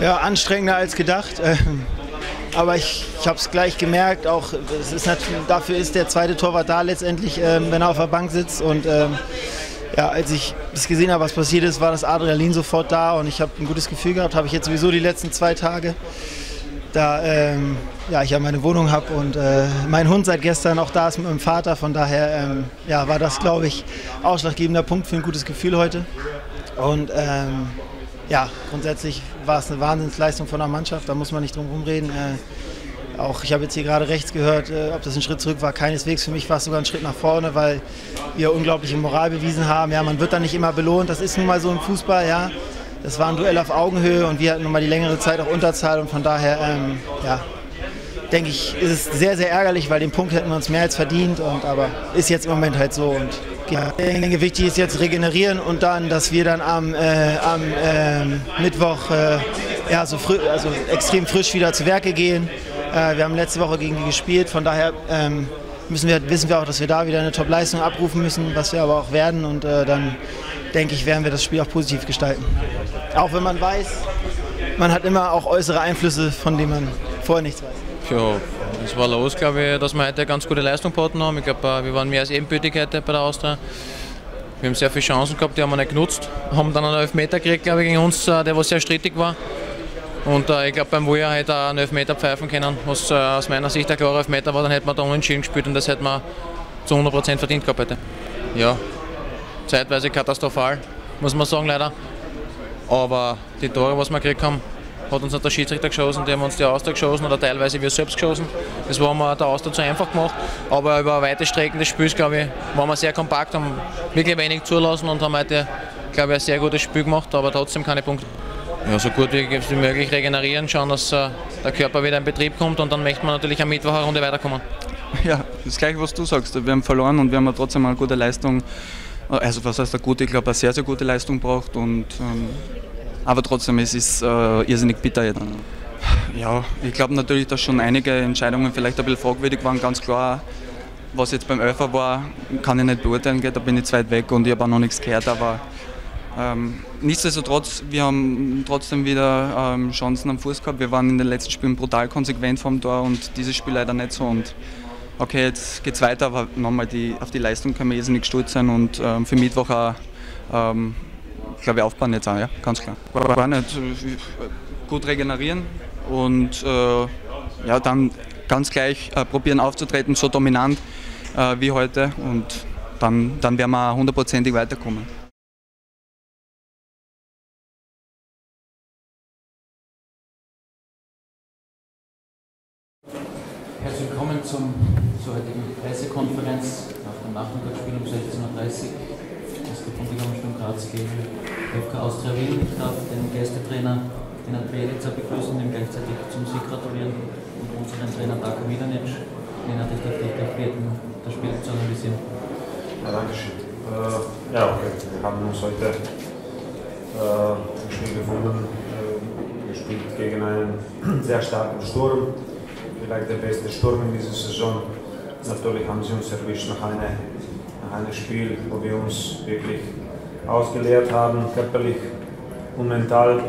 Ja, anstrengender als gedacht. Ähm, aber ich, ich habe es gleich gemerkt, auch ist dafür ist der zweite Torwart da letztendlich, ähm, wenn er auf der Bank sitzt. Und ähm, ja, als ich das gesehen habe, was passiert ist, war das Adrenalin sofort da und ich habe ein gutes Gefühl gehabt. Habe ich jetzt sowieso die letzten zwei Tage, da ähm, ja, ich ja meine Wohnung habe und äh, mein Hund seit gestern auch da ist mit meinem Vater. Von daher ähm, ja, war das, glaube ich, ausschlaggebender Punkt für ein gutes Gefühl heute. Und ähm, ja, grundsätzlich war es eine Wahnsinnsleistung von der Mannschaft, da muss man nicht drum herum reden. Äh, auch ich habe jetzt hier gerade rechts gehört, äh, ob das ein Schritt zurück war, keineswegs. Für mich war es sogar ein Schritt nach vorne, weil wir unglaubliche Moral bewiesen haben. Ja, man wird da nicht immer belohnt, das ist nun mal so im Fußball, ja. Das war ein Duell auf Augenhöhe und wir hatten nun mal die längere Zeit auch Unterzahl und von daher, ähm, ja, denke ich, ist es sehr, sehr ärgerlich, weil den Punkt hätten wir uns mehr als verdient, und, aber ist jetzt im Moment halt so. Und ja, ich denke, wichtig ist jetzt regenerieren und dann, dass wir dann am, äh, am äh, Mittwoch äh, ja, so also extrem frisch wieder zu Werke gehen. Äh, wir haben letzte Woche gegen die gespielt, von daher ähm, müssen wir, wissen wir auch, dass wir da wieder eine Top-Leistung abrufen müssen, was wir aber auch werden und äh, dann denke ich, werden wir das Spiel auch positiv gestalten. Auch wenn man weiß, man hat immer auch äußere Einflüsse, von denen man vorher nichts weiß. Ja, es war los, glaube ich, dass wir heute eine ganz gute Leistung geboten haben. Ich glaube, äh, wir waren mehr als ebenbürtig heute bei der Austria. Wir haben sehr viele Chancen gehabt, die haben wir nicht genutzt. Haben dann einen Elfmeter gekriegt, glaube ich, gegen uns, äh, der was sehr strittig war. Und äh, ich glaube, beim Woja hätte er einen Elfmeter pfeifen können, was äh, aus meiner Sicht ein klarer Elfmeter war, dann hätte man da unentschieden gespielt und das hätte man zu 100% verdient gehabt heute. Ja, zeitweise katastrophal, muss man sagen, leider. Aber die Tore, was wir gekriegt haben, hat uns nicht der Schiedsrichter geschossen, die haben uns die Austria geschossen oder teilweise wir selbst geschossen. Das war mir der Austria zu einfach gemacht. Aber über weite Strecken des Spiels, glaube ich, waren wir sehr kompakt, haben wirklich wenig zulassen und haben heute, glaube ich, ein sehr gutes Spiel gemacht, aber trotzdem keine Punkte. Ja, so gut wie, wie möglich regenerieren, schauen, dass äh, der Körper wieder in Betrieb kommt und dann möchte man natürlich am Mittwoch eine Runde weiterkommen. Ja, das gleiche, was du sagst. Wir haben verloren und wir haben trotzdem eine gute Leistung, also was heißt eine gute, ich glaube eine sehr, sehr gute Leistung braucht und ähm, aber trotzdem, es ist äh, irrsinnig bitter. Ja, ich glaube natürlich, dass schon einige Entscheidungen vielleicht ein bisschen fragwürdig waren, ganz klar. Was jetzt beim Öfer war, kann ich nicht beurteilen, da bin ich zu weit weg und ich habe auch noch nichts gehört. Aber ähm, nichtsdestotrotz, wir haben trotzdem wieder ähm, Chancen am Fuß gehabt. Wir waren in den letzten Spielen brutal konsequent vom Tor und dieses Spiel leider nicht so. Und okay, jetzt geht es weiter, aber nochmal die, auf die Leistung können wir irrsinnig stolz sein und ähm, für Mittwoch auch aufbauen jetzt auch, ja, ganz klar. War nicht gut regenerieren und äh, ja, dann ganz gleich äh, probieren aufzutreten, so dominant äh, wie heute und dann, dann werden wir hundertprozentig weiterkommen. Herzlich willkommen zum, zur heutigen Pressekonferenz nach dem Nachmittagsspiel um 16.30 Uhr. Bundesliga Graz gegen FK Austria Wien. Ich darf den Gästetrainer Nenad Bjelica begrüßen und ihm gleichzeitig zum Sieg gratulieren und unseren Trainer Darko Milanic. Nenad, ich darf dich gleich bitten, das Spiel zu analysieren. Ja, danke schön. Äh, ja, okay. Wir haben uns heute äh, ein Spiel gefunden, äh, gespielt gegen einen sehr starken Sturm, vielleicht der beste Sturm in dieser Saison. Natürlich haben sie uns erwischt nach, eine, einem Spiel, wo wir uns wirklich ausgeleert haben, körperlich und mental.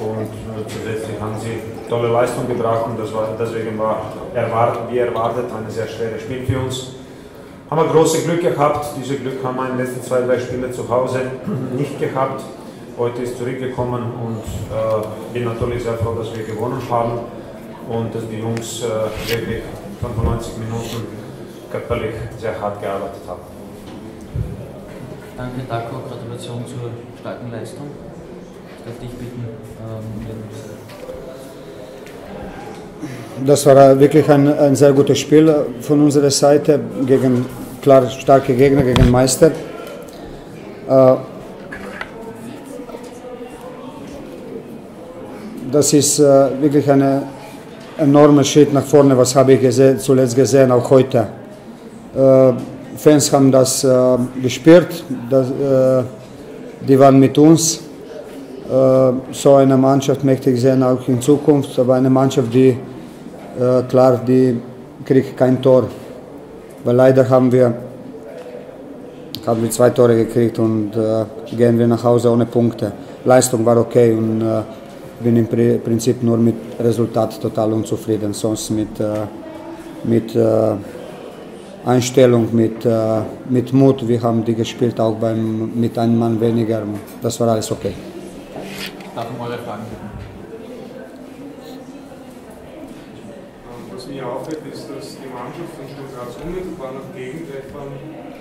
Und zusätzlich haben sie tolle Leistung gebracht und das war, deswegen war erwartet, wie erwartet ein sehr schweres Spiel für uns. Haben wir große Glück gehabt. Dieses Glück haben wir in den letzten zwei, drei Spielen zu Hause nicht gehabt. Heute ist zurückgekommen und äh, bin natürlich sehr froh, dass wir gewonnen haben und dass die Jungs äh, wirklich 95 Minuten körperlich sehr hart gearbeitet haben. Danke, Daco. Gratulation zur starken Leistung. Ich darf dich bitten, ähm, das war wirklich ein, ein, sehr gutes Spiel von unserer Seite gegen klar starke Gegner, gegen Meister. Äh, das ist äh, wirklich ein enormer Schritt nach vorne, was habe ich gesehen, zuletzt gesehen, auch heute. Äh, Fans haben das äh, gespürt, dass, äh, die waren mit uns. Äh, so eine Mannschaft möchte ich sehen auch in Zukunft, aber eine Mannschaft, die äh, klar, die kriegt kein Tor, weil leider haben wir, haben wir zwei Tore gekriegt und äh, gehen wir nach Hause ohne Punkte. Leistung war okay und äh, bin im Prinzip nur mit Resultat total unzufrieden, sonst mit, mit Einstellung, mit, äh, mit Mut. Wir haben die gespielt, auch beim, mit einem Mann weniger. Das war alles okay. Darf ich mal Fragen bitten? Was mir auffällt, ist, dass die Mannschaft von Graz unmittelbar nach Gegentreffern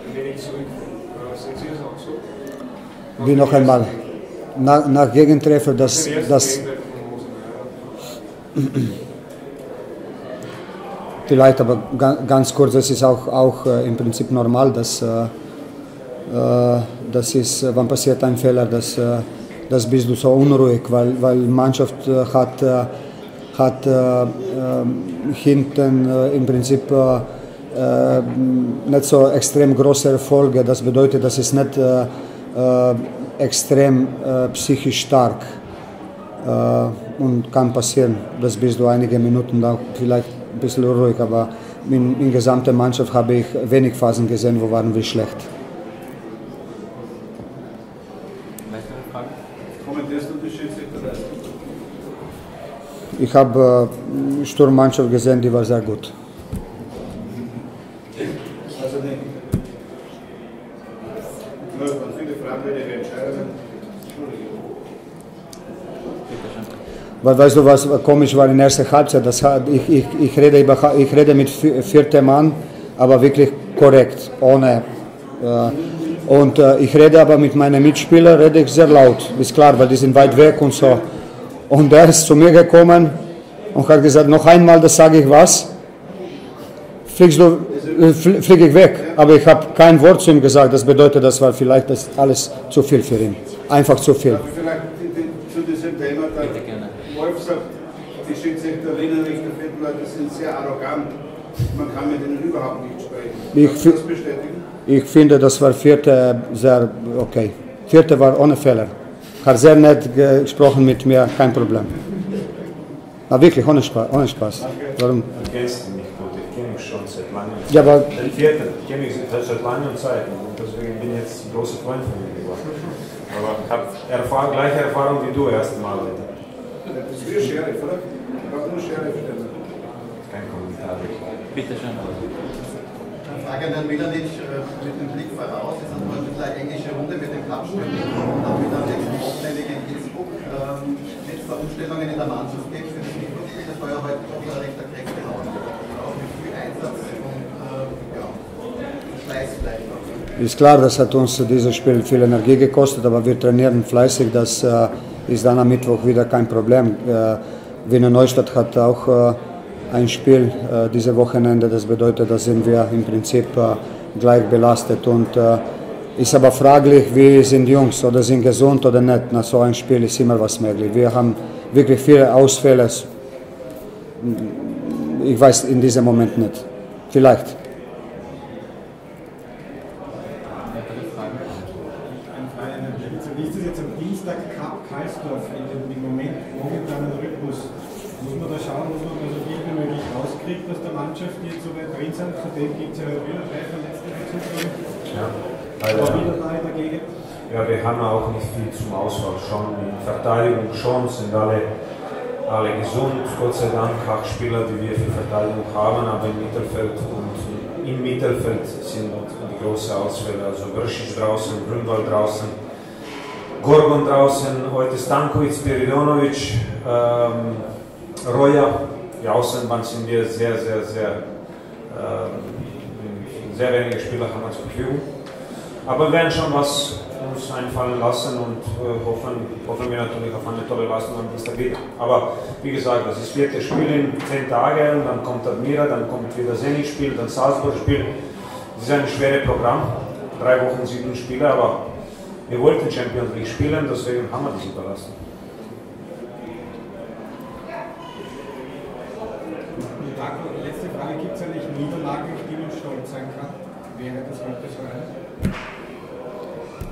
ein wenig zurückkommt. Sehen Sie es auch so? Wie noch einmal? nach, nach Gegentreffer, das, das vielleicht aber ganz kurz, das ist auch, auch äh, im Prinzip normal, dass äh, äh das ist, wann passiert ein Fehler, dass, äh, das bist du so unruhig, weil, weil Mannschaft äh, hat, hat hinten im Prinzip nicht so extrem große Erfolge. Das bedeutet, das ist nicht extrem psychisch stark und kann passieren, dass bist du einige Minuten da vielleicht ein bisschen ruhig, aber in, in gesamter Mannschaft habe ich wenig Phasen gesehen, wo waren wir schlecht. Ich habe äh, Sturmmannschaft gesehen, die war sehr gut. Weil weißt du, was komisch war in der ersten Halbzeit? Das, ich, ich, ich, rede über, ich rede mit viertem Mann, aber wirklich korrekt, ohne. Äh, und äh, ich rede aber mit meinen Mitspielern, rede ich sehr laut, ist klar, weil die sind weit weg und so. Und der ist zu mir gekommen und hat gesagt, noch einmal, das sage ich was, fliegst du, äh, fliege ich weg. Aber ich habe kein Wort zu ihm gesagt, das bedeutet, das war vielleicht das alles zu viel für ihn. Einfach zu viel. Sind sehr arrogant. Man kann mit ihnen überhaupt nicht sprechen. Ich, das bestätigen? ich finde, das war vierte sehr okay. Vierte war ohne Fehler. Hat sehr nett gesprochen mit mir, kein Problem. Na wirklich, ohne Spaß. Ohne Spaß. Warum? Du kennst ihn nicht gut, ich kenne ihn schon seit langem. Ja, aber Den vierten, ich kenne ihn seit langem Zeit und deswegen bin ich jetzt ein großer Freund von ihm geworden. Aber ich habe gleiche Erfahrung wie du erst mal. Das ist wie Sheriff, oder? Ich brauche nur Sheriff stellen. Bitte schön. Eine Frage an Herrn Milanic äh, mit dem Blick voraus. Es ist ein bisschen eine englische Runde mit dem Cup-Spiel und auch wieder am nächsten Wochenende gegen Innsbruck. Ähm, Wird es da Umstellungen in der Mannschaft geben für das Mikrospiel? Das war ja heute doch ein rechter Kräfte Auch mit viel Einsatz und äh, ja, Fleiß vielleicht auch. Ist klar, das hat uns dieses Spiel viel Energie gekostet, aber wir trainieren fleißig. Das äh, ist dann am Mittwoch wieder kein Problem. Äh, Wiener Neustadt hat auch äh, ein Spiel dieses Wochenende. Das bedeutet, da sind wir im Prinzip gleich belastet. Und ist aber fraglich, wie sind die Jungs oder sind gesund oder nicht. Nach so einem Spiel ist immer was möglich. Wir haben wirklich viele Ausfälle. Ich weiß in diesem Moment nicht. Vielleicht. Wie ist das jetzt am Dienstag Cup Karlsdorf im Moment momentanen Rhythmus? Muss man da schauen, dass man also viel wie möglich rauskriegt aus der Mannschaft, die jetzt so weit Zudem gibt es ja wieder drei Verletzte dazu. Ja, also, wieder drei dagegen. Ja, wir haben auch nicht viel zum Auswahl. Schon in Verteidigung schon sind alle, alle gesund. Gott sei Dank auch Spieler, die wir für Verteidigung haben, aber im Mittelfeld und im Mittelfeld sind die großen Ausfälle. Also Vršić draußen, Grünwald draußen, Gorgon draußen, heute Stankovic, Spiridonovic. Ähm, Roya, die Außenbahn sind wir sehr, sehr, sehr, sehr wenige Spieler haben wir zur Verfügung. Aber wir werden schon was uns einfallen lassen und äh, hoffen, hoffen wir natürlich auf eine tolle Leistung am Dienstag wieder. Aber wie gesagt, das ist vierte Spiel in zehn Tagen, dann kommt Admira, dann kommt wieder Zenit-Spiel, dann Salzburg-Spiel. Das ist ein schweres Programm, drei Wochen, sieben Spiele, aber wir wollten Champions League spielen, deswegen haben wir das überlassen. gibt es eigentlich Niederlagen, auf die man stolz sein kann? Wäre das heute so ein?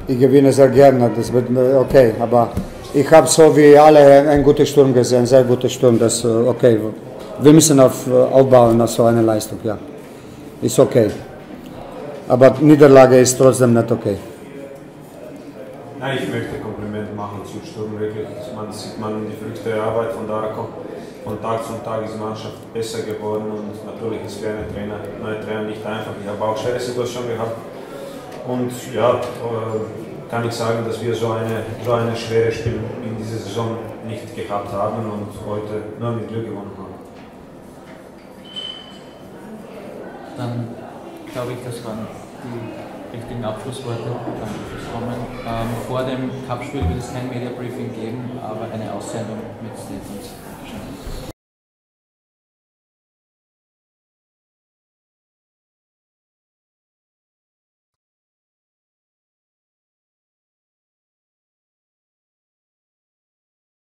Ich gewinne sehr gerne, das wird okay, aber ich habe so wie alle einen guten Sturm gesehen, sehr guten Sturm, das äh, okay. Wir müssen auf, äh, aufbauen auf so eine Leistung, ja. Ist okay. Aber Niederlage ist trotzdem nicht okay. Nein, ich möchte Kompliment machen. machen zu Sturm wirklich. Man sieht man die Früchte Arbeit von Darko. Von Tag zu Tag ist die Mannschaft besser geworden und natürlich ist für einen Trainer, neue Trainer nicht einfach. Ich habe auch schwere Situationen gehabt und ja, äh, kann ich sagen, dass wir so eine, so eine schwere Spiel in dieser Saison nicht gehabt haben und heute nur mit Glück gewonnen haben. Dann glaube ich, das waren die richtigen Abschlussworte. Danke fürs Kommen. Ähm, vor dem Cup-Spiel wird es kein Media-Briefing geben, aber eine Aussendung mit Statements.